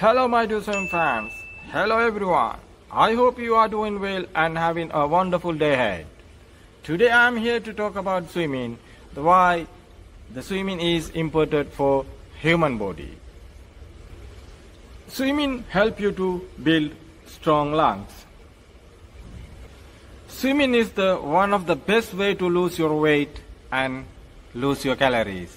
Hello, my dear swim fans. Hello, everyone. I hope you are doing well and having a wonderful day ahead. Today, I am here to talk about swimming, the why the swimming is important for human body. Swimming help you to build strong lungs. Swimming is the one of the best way to lose your weight and lose your calories.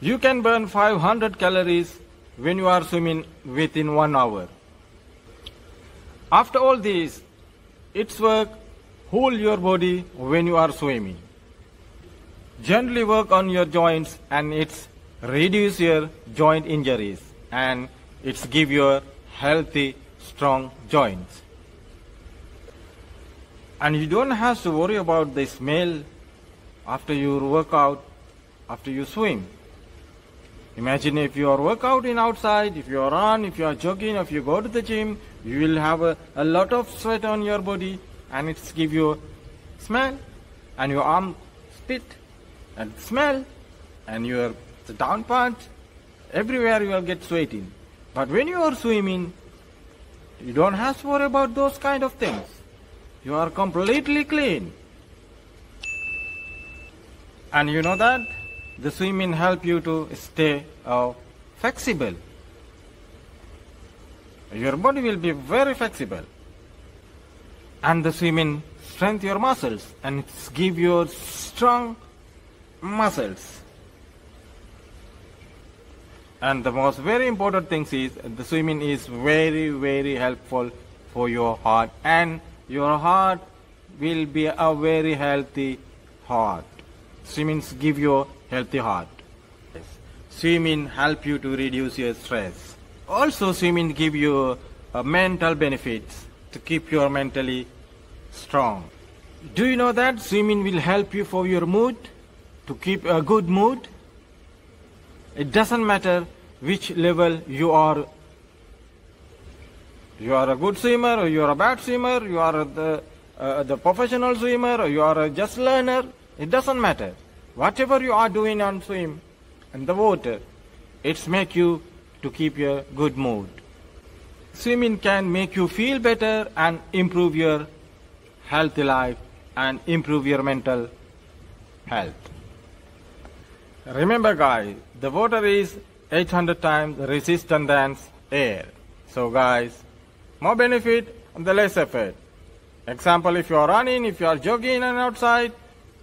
You can burn 500 calories when you are swimming within one hour. After all this, its work hold your body when you are swimming. Gently work on your joints and it's reduce your joint injuries and it's give you healthy strong joints. And you don't have to worry about the smell after your workout, after you swim. Imagine if you are working outside, if you are run, if you are jogging, if you go to the gym, you will have a, a lot of sweat on your body and it's give you smell and your arm spit and smell and your the down part everywhere you will get sweating. But when you are swimming, you don't have to worry about those kind of things. You are completely clean. And you know that? The swimming help you to stay uh, flexible. Your body will be very flexible. And the swimming strength your muscles and give you strong muscles. And the most very important thing is the swimming is very very helpful for your heart and your heart will be a very healthy heart. Swimming give you healthy heart. Swimming help you to reduce your stress. Also swimming give you a mental benefits to keep your mentally strong. Do you know that swimming will help you for your mood? To keep a good mood? It doesn't matter which level you are. You are a good swimmer or you are a bad swimmer, you are the, uh, the professional swimmer or you are a just learner. It doesn't matter. Whatever you are doing on swim in the water, it's make you to keep your good mood. Swimming can make you feel better and improve your healthy life and improve your mental health. Remember guys, the water is 800 times resistant than air. So guys, more benefit and the less effort. Example, if you are running, if you are jogging and outside,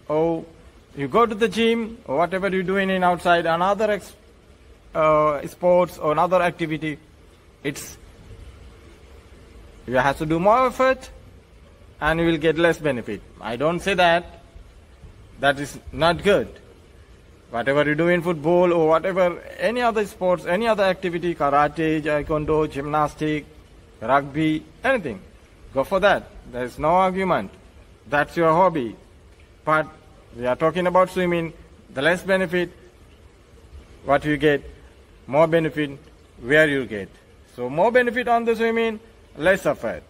or you go to the gym, or whatever you're doing in outside, another uh, sports or another activity, it's you have to do more effort and you will get less benefit. I don't say that. That is not good. Whatever you do in football or whatever, any other sports, any other activity, karate, taekwondo, gymnastic, rugby, anything, go for that. There is no argument. That's your hobby. But we are talking about swimming, the less benefit, what you get, more benefit, where you get. So more benefit on the swimming, less effort.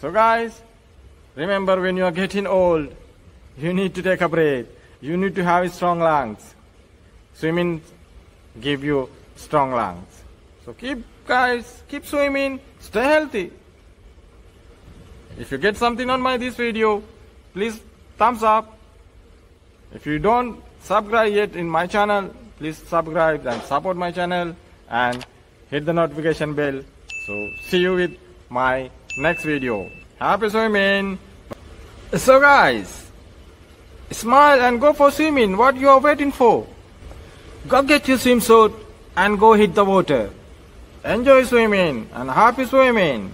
So guys, remember when you are getting old, you need to take a break. You need to have strong lungs. Swimming give you strong lungs. So keep guys, keep swimming, stay healthy. If you get something on my this video, please thumbs up. If you don't subscribe yet in my channel, please subscribe and support my channel and hit the notification bell. So see you with my next video. Happy swimming! So guys, smile and go for swimming. What you are waiting for? Go get your swimsuit and go hit the water. Enjoy swimming and happy swimming.